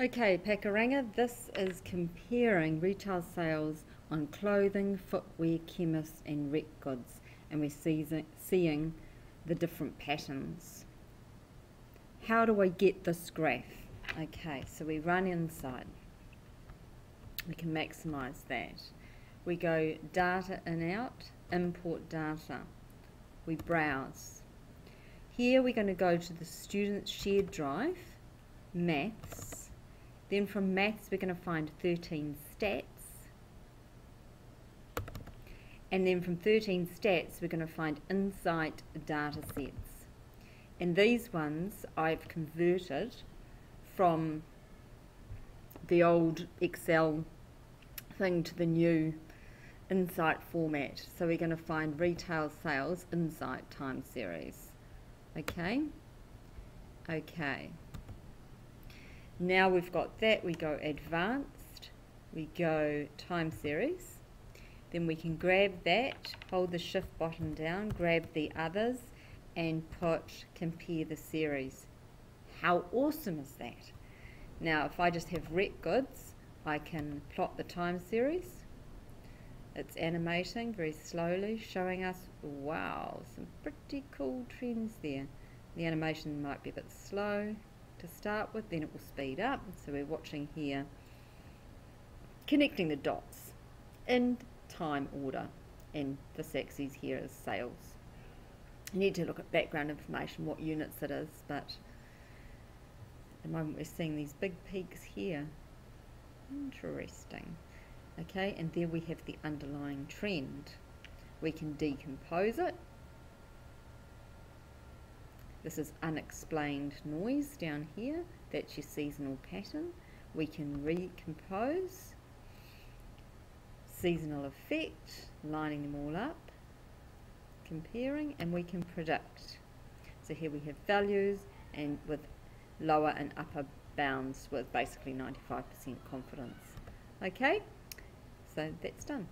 Okay, Pakuranga, this is comparing retail sales on clothing, footwear, chemists and rec goods and we're seeing the different patterns. How do I get this graph? Okay, so we run iNZight. We can maximize that. We go data in out, import data. We browse. Here we're going to go to the student shared drive, maths, then from maths, we're going to find 13 stats. And then from 13 stats, we're going to find iNZight data sets. And these ones I've converted from the old Excel thing to the new iNZight format. So we're going to find retail sales iNZight time series. Okay? Okay. Now we've got that, we go advanced, we go time series, then we can grab that, hold the shift button down, grab the others, and put compare the series. How awesome is that? Now if I just have rec goods, I can plot the time series. It's animating very slowly, showing us, wow, some pretty cool trends there. The animation might be a bit slow, to start with, then it will speed up. So we're watching here, connecting the dots in time order, and this axis here is sales. You need to look at background information, what units it is, but at the moment we're seeing these big peaks here. Interesting. Okay, and there we have the underlying trend. We can decompose it this is unexplained noise down here. That's your seasonal pattern. We can recompose. Seasonal effect, lining them all up, comparing, and we can predict. So here we have values and with lower and upper bounds with basically 95% confidence. Okay, so that's done.